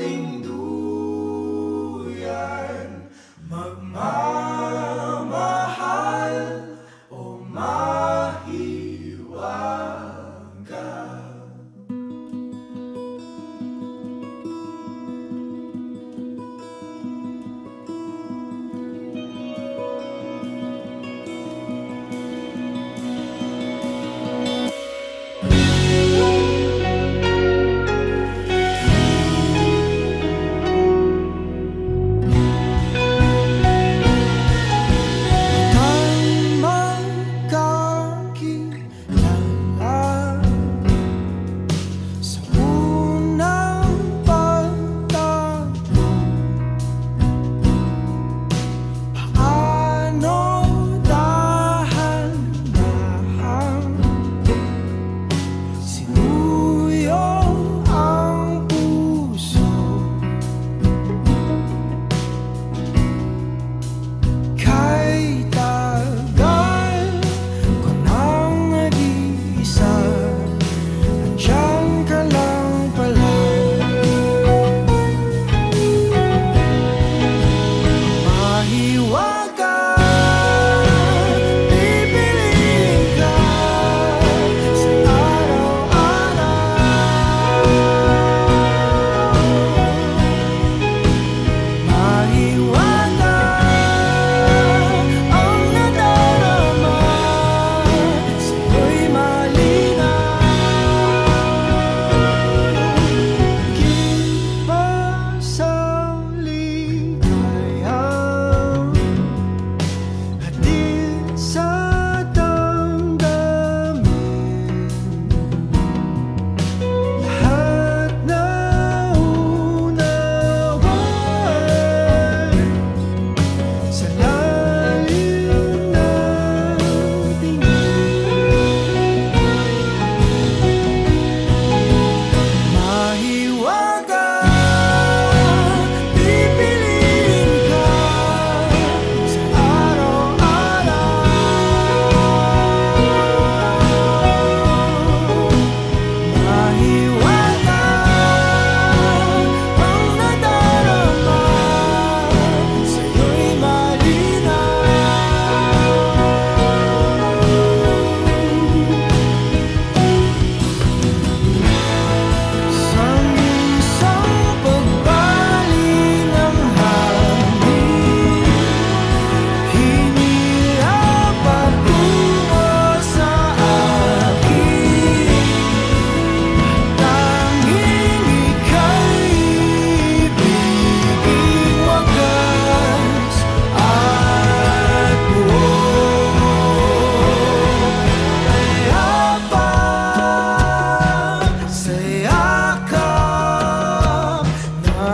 nothing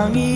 wangi